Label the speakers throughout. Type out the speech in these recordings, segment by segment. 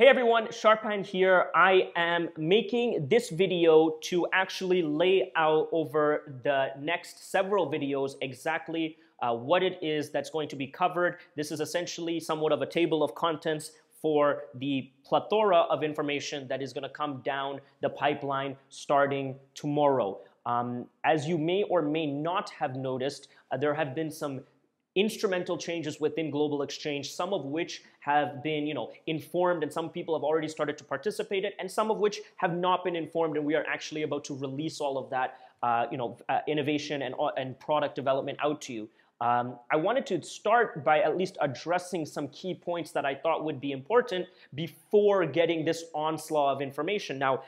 Speaker 1: Hey everyone, Shorupan here. I am making this video to actually lay out over the next several videos exactly uh, what it is that's going to be covered. This is essentially somewhat of a table of contents for the plethora of information that is going to come down the pipeline starting tomorrow. Um, as you may or may not have noticed, uh, there have been some instrumental changes within global exchange some of which have been you know informed and some people have already started to participate in and some of which have not been informed and we are actually about to release all of that uh, you know uh, innovation and, uh, and product development out to you um, I wanted to start by at least addressing some key points that I thought would be important before getting this onslaught of information. Now,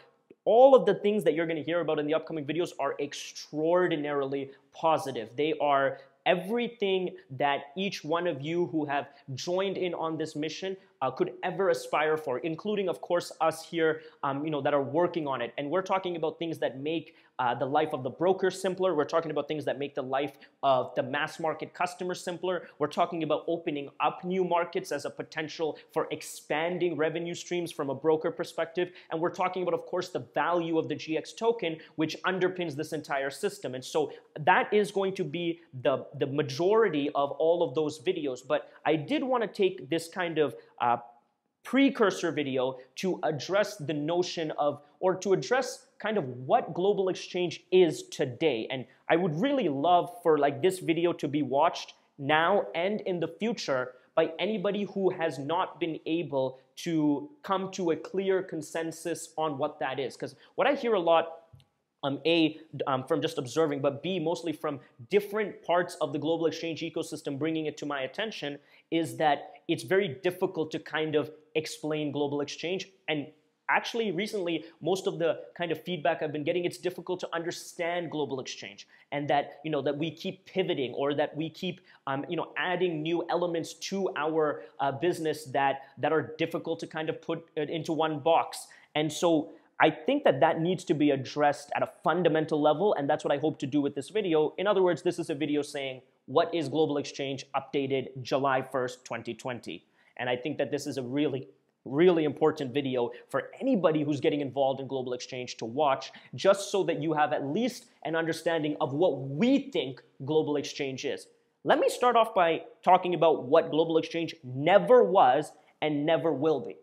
Speaker 1: all of the things that you're going to hear about in the upcoming videos are extraordinarily positive. They are everything that each one of you who have joined in on this mission uh, could ever aspire for, including, of course, us here, um, you know, that are working on it. And we're talking about things that make uh, the life of the broker simpler. We're talking about things that make the life of the mass market customer simpler. We're talking about opening up new markets as a potential for expanding revenue streams from a broker perspective. And we're talking about, of course, the value of the GX token, which underpins this entire system. And so that is going to be the, the majority of all of those videos. But I did want to take this kind of uh, precursor video to address the notion of, or to address kind of what global exchange is today. And I would really love for like this video to be watched now and in the future by anybody who has not been able to come to a clear consensus on what that is. Because what I hear a lot um, A, um, from just observing, but B, mostly from different parts of the global exchange ecosystem bringing it to my attention, is that it's very difficult to kind of explain global exchange. And actually, recently, most of the kind of feedback I've been getting, it's difficult to understand global exchange, and that you know that we keep pivoting or that we keep um, you know adding new elements to our uh, business that that are difficult to kind of put into one box. And so I think that that needs to be addressed at a fundamental level, and that's what I hope to do with this video. In other words, this is a video saying, what is Global Exchange updated July 1st, 2020? And I think that this is a really really important video for anybody who's getting involved in global exchange to watch just so that you have at least an understanding of what we think global exchange is. Let me start off by talking about what global exchange never was and never will be.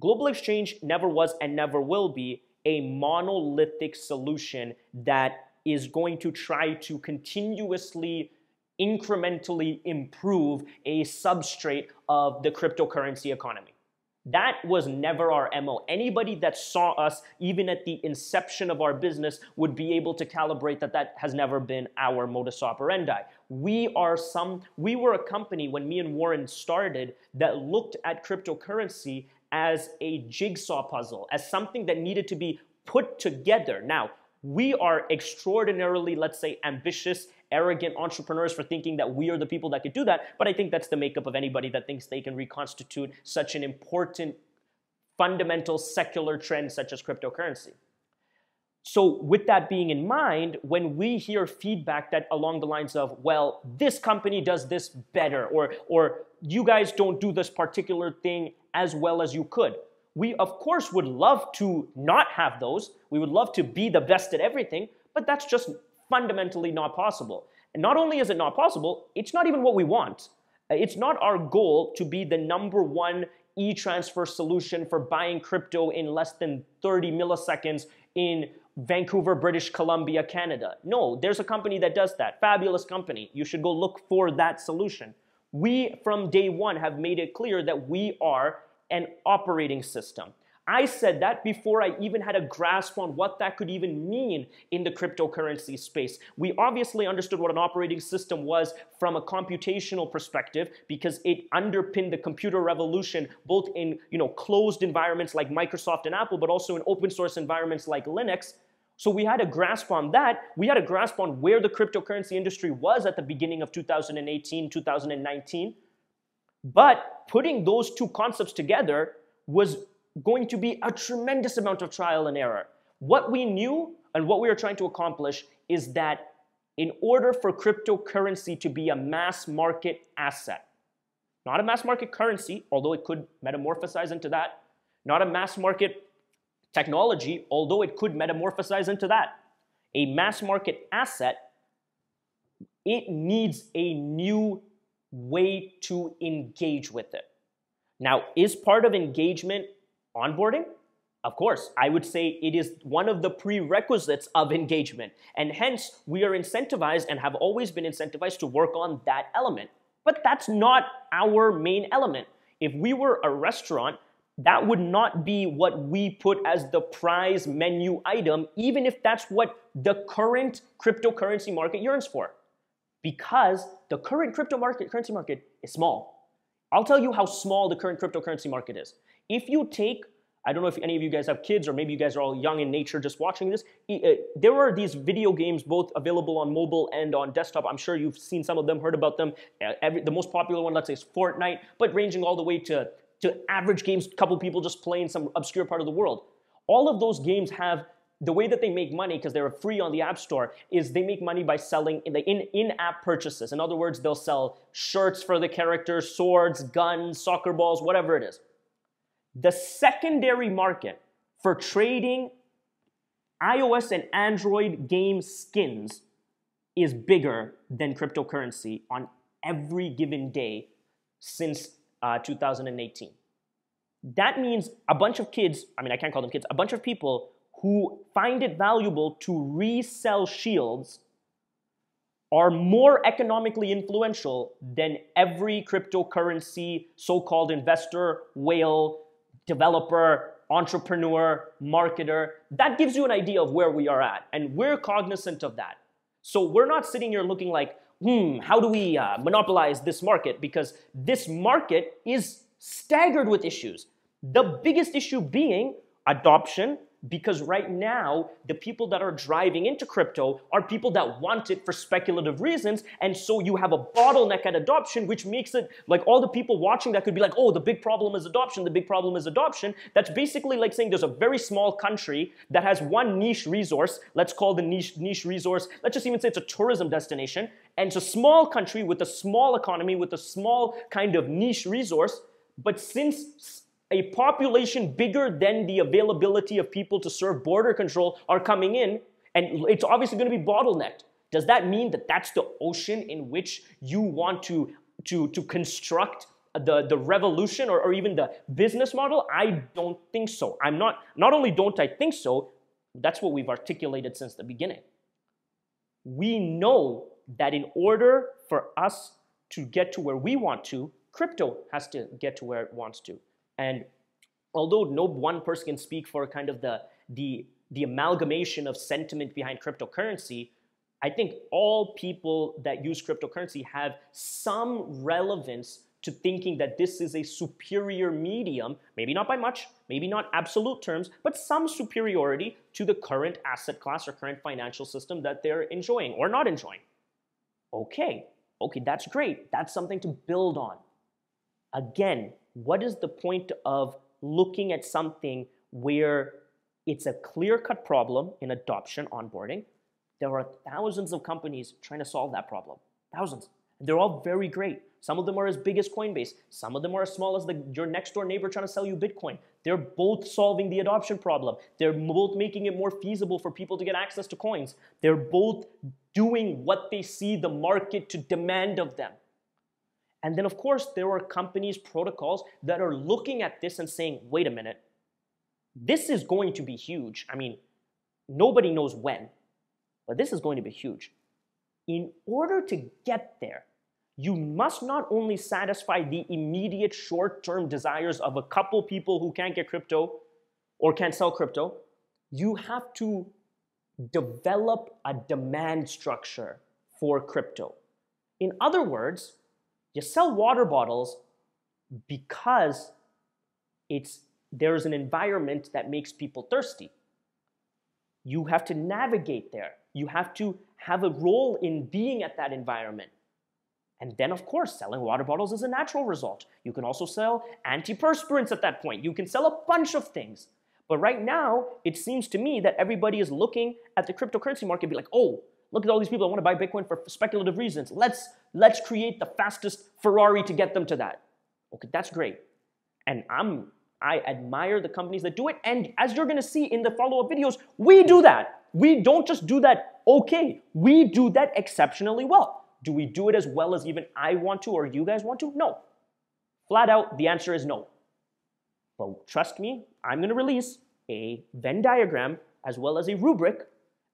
Speaker 1: Global Exchange never was and never will be a monolithic solution that is going to try to continuously incrementally improve a substrate of the cryptocurrency economy. That was never our MO. Anybody that saw us, even at the inception of our business, would be able to calibrate that that has never been our modus operandi. We are some, we were a company when me and Warren started that looked at cryptocurrency as a jigsaw puzzle, as something that needed to be put together. Now, we are extraordinarily, let's say, ambitious, arrogant entrepreneurs for thinking that we are the people that could do that. But I think that's the makeup of anybody that thinks they can reconstitute such an important, fundamental secular trend such as cryptocurrency. So, with that being in mind, when we hear feedback that along the lines of, well, this company does this better, or, or you guys don't do this particular thing as well as you could, we of course would love to not have those. We would love to be the best at everything, but that's just fundamentally not possible. And not only is it not possible, it's not even what we want. Uh, it's not our goal to be the number one e transfer solution for buying crypto in less than 30 milliseconds in Vancouver, British Columbia, Canada. No, there's a company that does that. Fabulous company. You should go look for that solution. We, from day one, have made it clear that we are an operating system. I said that before I even had a grasp on what that could even mean in the cryptocurrency space. We obviously understood what an operating system was from a computational perspective because it underpinned the computer revolution both in, you know, closed environments like Microsoft and Apple but also in open source environments like Linux. So we had a grasp on that. We had a grasp on where the cryptocurrency industry was at the beginning of 2018, 2019. But putting those two concepts together was going to be a tremendous amount of trial and error. What we knew and what we are trying to accomplish is that in order for cryptocurrency to be a mass market asset, not a mass market currency, although it could metamorphosize into that, not a mass market technology, although it could metamorphosize into that. A mass market asset, it needs a new way to engage with it. Now, is part of engagement onboarding? Of course, I would say it is one of the prerequisites of engagement. And hence, we are incentivized and have always been incentivized to work on that element. But that's not our main element. If we were a restaurant, that would not be what we put as the prize menu item, even if that's what the current cryptocurrency market yearns for. Because the current crypto market, currency market is small. I'll tell you how small the current cryptocurrency market is. If you take I don't know if any of you guys have kids or maybe you guys are all young in nature just watching this. Uh, there are these video games both available on mobile and on desktop. I'm sure you've seen some of them, heard about them. Every, the most popular one, let's say, is Fortnite, but ranging all the way to, to average games, a couple people just playing some obscure part of the world. All of those games have the way that they make money because they're free on the app store is they make money by selling in the in, in-app purchases in other words they'll sell shirts for the characters swords guns soccer balls whatever it is the secondary market for trading iOS and Android game skins is bigger than cryptocurrency on every given day since uh, 2018. That means a bunch of kids, I mean, I can't call them kids, a bunch of people who find it valuable to resell shields are more economically influential than every cryptocurrency so called investor, whale, developer, entrepreneur, marketer. That gives you an idea of where we are at. And we're cognizant of that. So we're not sitting here looking like, hmm, how do we uh, monopolize this market? Because this market is staggered with issues. The biggest issue being adoption because right now the people that are driving into crypto are people that want it for speculative reasons and so you have a bottleneck at adoption which makes it like all the people watching that could be like oh the big problem is adoption the big problem is adoption. That's basically like saying there's a very small country that has one niche resource let's call the niche niche resource let's just even say it's a tourism destination and it's a small country with a small economy with a small kind of niche resource but since a population bigger than the availability of people to serve border control are coming in, and it's obviously going to be bottlenecked. Does that mean that that's the ocean in which you want to, to, to construct the, the revolution or, or even the business model? I don't think so. I'm not, not only don't I think so, that's what we've articulated since the beginning. We know that in order for us to get to where we want to, crypto has to get to where it wants to. And although no one person can speak for kind of the, the, the amalgamation of sentiment behind cryptocurrency, I think all people that use cryptocurrency have some relevance to thinking that this is a superior medium, maybe not by much, maybe not absolute terms, but some superiority to the current asset class or current financial system that they're enjoying or not enjoying. Okay, okay, that's great. That's something to build on. Again, what is the point of looking at something where it's a clear-cut problem in adoption onboarding? There are thousands of companies trying to solve that problem. Thousands. They're all very great. Some of them are as big as Coinbase. Some of them are as small as the, your next door neighbor trying to sell you Bitcoin. They're both solving the adoption problem. They're both making it more feasible for people to get access to coins. They're both doing what they see the market to demand of them. And then, of course, there are companies, protocols that are looking at this and saying, wait a minute, this is going to be huge. I mean, nobody knows when, but this is going to be huge. In order to get there, you must not only satisfy the immediate short term desires of a couple people who can't get crypto or can't sell crypto, you have to develop a demand structure for crypto. In other words, you sell water bottles because it's there's an environment that makes people thirsty. You have to navigate there. You have to have a role in being at that environment. And then, of course, selling water bottles is a natural result. You can also sell antiperspirants at that point. You can sell a bunch of things. But right now, it seems to me that everybody is looking at the cryptocurrency market and be like, oh, Look at all these people that want to buy Bitcoin for speculative reasons. Let's let's create the fastest Ferrari to get them to that. Okay, that's great. And I'm I admire the companies that do it. And as you're gonna see in the follow up videos, we do that. We don't just do that okay, we do that exceptionally well. Do we do it as well as even I want to or you guys want to? No. Flat out, the answer is no. But trust me, I'm gonna release a Venn diagram as well as a rubric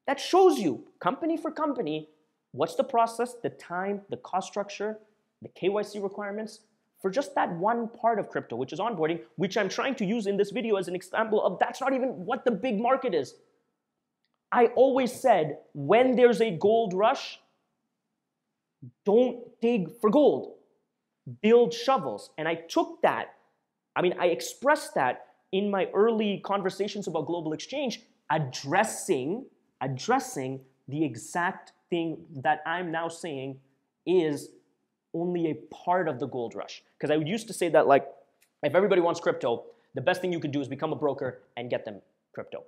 Speaker 1: that shows you company for company what's the process, the time, the cost structure, the KYC requirements for just that one part of crypto, which is onboarding, which I'm trying to use in this video as an example of that's not even what the big market is. I always said when there's a gold rush, don't dig for gold, build shovels. And I took that, I mean, I expressed that in my early conversations about global exchange, addressing, addressing the exact thing that I'm now saying is only a part of the gold rush. Because I used to say that like, if everybody wants crypto, the best thing you could do is become a broker and get them crypto.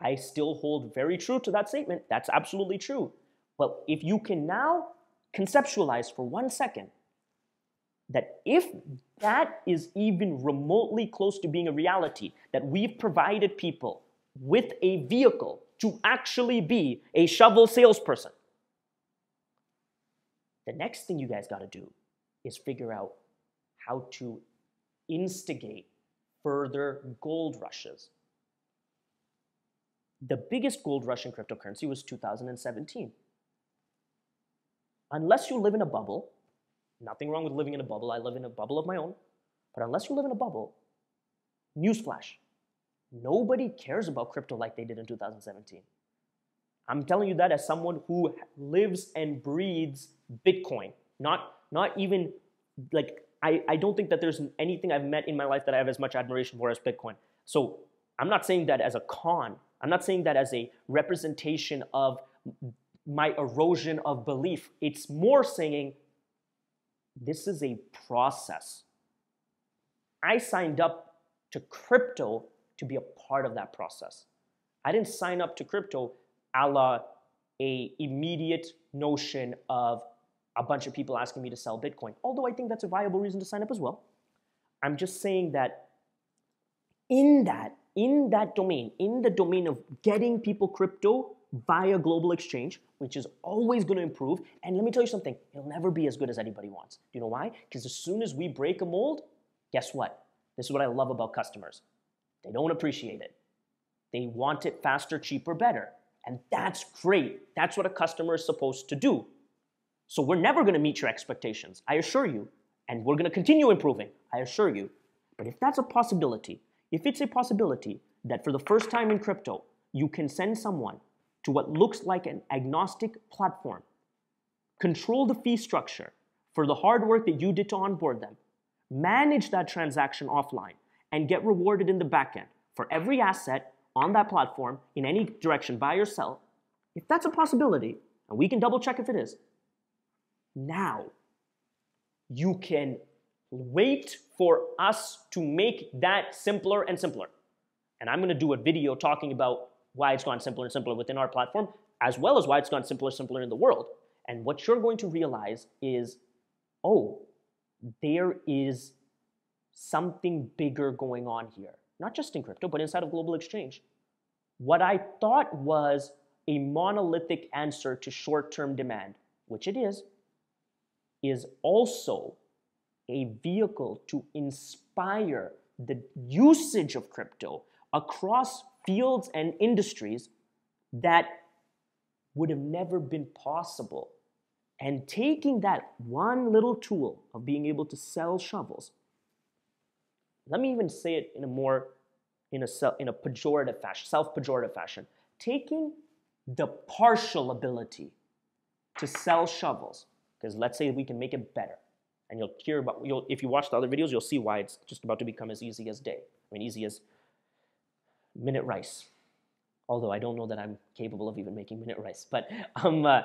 Speaker 1: I still hold very true to that statement. That's absolutely true. But if you can now conceptualize for one second that if that is even remotely close to being a reality, that we've provided people with a vehicle to actually be a shovel salesperson, the next thing you guys got to do is figure out how to instigate further gold rushes. The biggest gold rush in cryptocurrency was 2017. Unless you live in a bubble, nothing wrong with living in a bubble, I live in a bubble of my own, but unless you live in a bubble, newsflash, nobody cares about crypto like they did in 2017. I'm telling you that as someone who lives and breathes Bitcoin. Not, not even like, I, I don't think that there's anything I've met in my life that I have as much admiration for as Bitcoin. So I'm not saying that as a con. I'm not saying that as a representation of my erosion of belief. It's more saying this is a process. I signed up to crypto to be a part of that process. I didn't sign up to crypto a la a immediate notion of a bunch of people asking me to sell Bitcoin. Although I think that's a viable reason to sign up as well. I'm just saying that in that, in that domain, in the domain of getting people crypto via global exchange, which is always going to improve. And let me tell you something, it'll never be as good as anybody wants. Do you know why? Because as soon as we break a mold, guess what? This is what I love about customers. They don't appreciate it. They want it faster, cheaper, better. And that's great. That's what a customer is supposed to do. So we're never going to meet your expectations, I assure you. And we're going to continue improving, I assure you. But if that's a possibility, if it's a possibility that for the first time in crypto, you can send someone to what looks like an agnostic platform, control the fee structure for the hard work that you did to onboard them, manage that transaction offline, and get rewarded in the backend for every asset on that platform in any direction by yourself, if that's a possibility, and we can double check if it is, now you can wait for us to make that simpler and simpler. And I'm gonna do a video talking about why it's gone simpler and simpler within our platform, as well as why it's gone simpler and simpler in the world. And what you're going to realize is, oh, there is something bigger going on here not just in crypto, but inside of global exchange. What I thought was a monolithic answer to short term demand, which it is, is also a vehicle to inspire the usage of crypto across fields and industries that would have never been possible. And taking that one little tool of being able to sell shovels let me even say it in a more in a, in a pejorative fashion, self-pejorative fashion, taking the partial ability to sell shovels, because let's say we can make it better. And you'll hear about, you'll, if you watch the other videos, you'll see why it's just about to become as easy as day. I mean, easy as minute rice. Although I don't know that I'm capable of even making minute rice. But um, uh,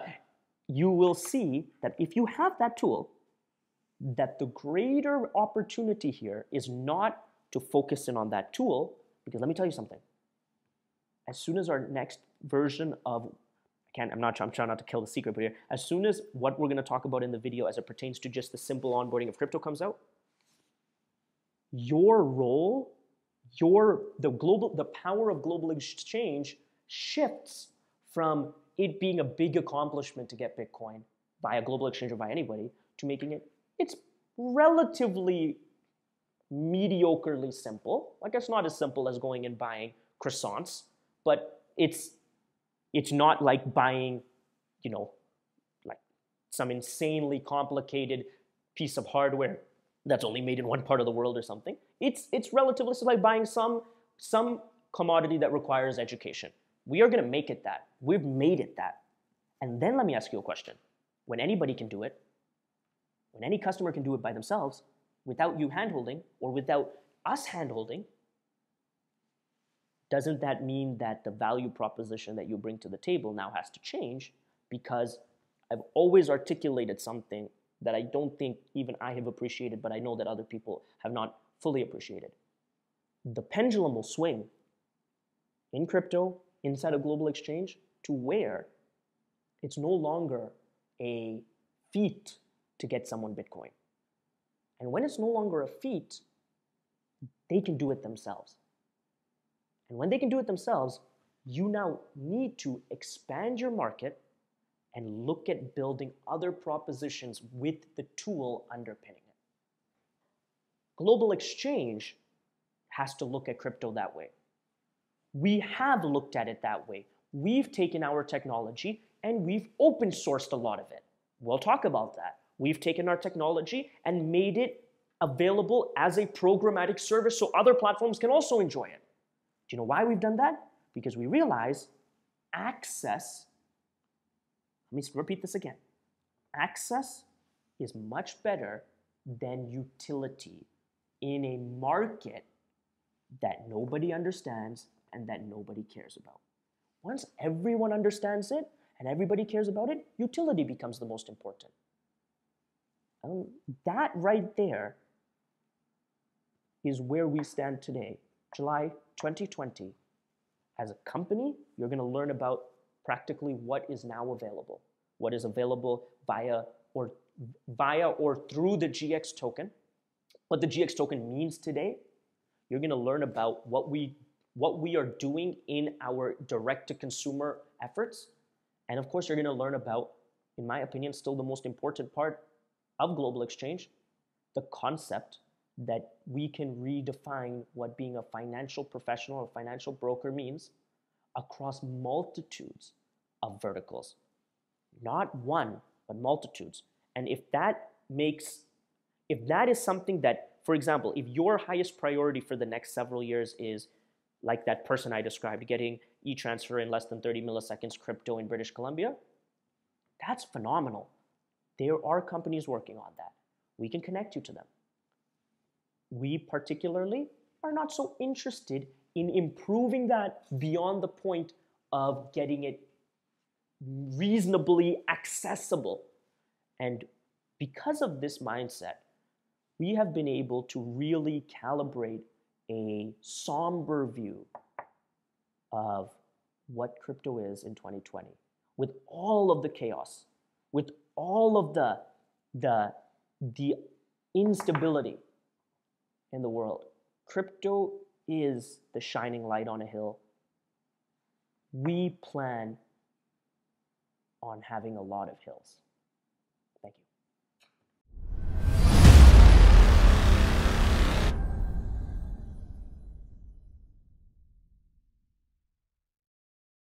Speaker 1: you will see that if you have that tool, that the greater opportunity here is not to focus in on that tool, because let me tell you something. As soon as our next version of, can't, I'm not, I'm trying not to kill the secret, but here, as soon as what we're going to talk about in the video as it pertains to just the simple onboarding of crypto comes out, your role your the global the power of global exchange shifts from it being a big accomplishment to get Bitcoin by a global exchange or by anybody to making it it's relatively mediocrely simple. Like it's not as simple as going and buying croissants, but it's it's not like buying, you know, like some insanely complicated piece of hardware that's only made in one part of the world or something. It's it's relatively it's like buying some some commodity that requires education. We are going to make it that. We've made it that. And then let me ask you a question. When anybody can do it, when any customer can do it by themselves, without you handholding or without us handholding, doesn't that mean that the value proposition that you bring to the table now has to change? Because I've always articulated something that I don't think even I have appreciated, but I know that other people have not fully appreciated. The pendulum will swing in crypto, inside a global exchange, to where it's no longer a feat to get someone Bitcoin. And when it's no longer a feat, they can do it themselves. And when they can do it themselves, you now need to expand your market and look at building other propositions with the tool underpinning it. Global exchange has to look at crypto that way. We have looked at it that way. We've taken our technology and we've open sourced a lot of it. We'll talk about that. We've taken our technology and made it available as a programmatic service so other platforms can also enjoy it. Do you know why we've done that? Because we realize access let me repeat this again. Access is much better than utility in a market that nobody understands and that nobody cares about. Once everyone understands it and everybody cares about it, utility becomes the most important. And that right there is where we stand today, July 2020. As a company, you're going to learn about practically what is now available, what is available via or via or through the GX token, what the GX token means today. You're going to learn about what we what we are doing in our direct to consumer efforts. And of course, you're going to learn about, in my opinion, still the most important part of global exchange, the concept that we can redefine what being a financial professional or financial broker means across multitudes of verticals. Not one, but multitudes. And if that makes, if that is something that, for example, if your highest priority for the next several years is like that person I described, getting e-transfer in less than 30 milliseconds crypto in British Columbia, that's phenomenal. There are companies working on that. We can connect you to them. We particularly are not so interested in improving that beyond the point of getting it reasonably accessible. And because of this mindset, we have been able to really calibrate a somber view of what crypto is in 2020 with all of the chaos, with all of the, the, the instability in the world. Crypto is the shining light on a hill. We plan on having a lot of hills.